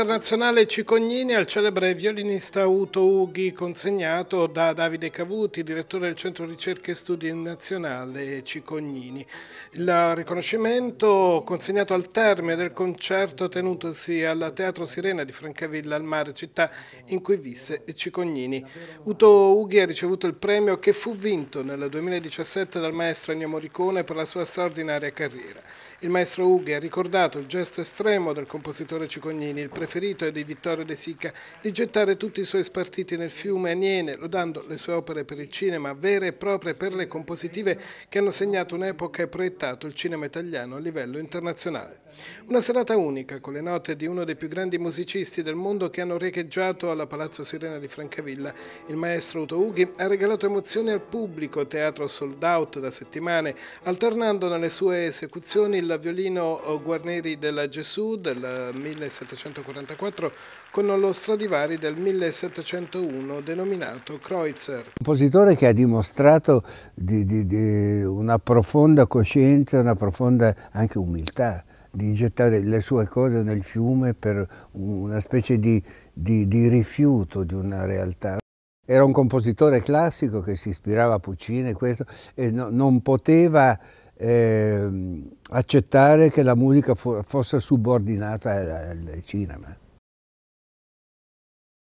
internazionale Cicognini al celebre violinista Uto Ughi consegnato da Davide Cavuti, direttore del Centro Ricerche e Studi Nazionale Cicognini. Il riconoscimento consegnato al termine del concerto tenutosi al Teatro Sirena di Francavilla al Mare, città in cui visse Cicognini. Uto Ughi ha ricevuto il premio che fu vinto nel 2017 dal maestro Ennio Morricone per la sua straordinaria carriera. Il maestro Ughi ha ricordato il gesto estremo del compositore Cicognini, il preferito di Vittorio De Sica, di gettare tutti i suoi spartiti nel fiume Aniene, lodando le sue opere per il cinema, vere e proprie perle compositive che hanno segnato un'epoca e proiettato il cinema italiano a livello internazionale. Una serata unica con le note di uno dei più grandi musicisti del mondo che hanno riecheggiato alla Palazzo Sirena di Francavilla. Il maestro Uto Ughi ha regalato emozioni al pubblico, teatro sold out da settimane, alternando nelle sue esecuzioni il violino Guarneri della Gesù del 1744 con lo Stradivari del 1701 denominato Kreutzer. Un compositore che ha dimostrato di, di, di una profonda coscienza, una profonda anche umiltà di gettare le sue cose nel fiume per una specie di, di, di rifiuto di una realtà. Era un compositore classico che si ispirava a Puccini e, questo, e no, non poteva eh, accettare che la musica fosse subordinata al, cinema.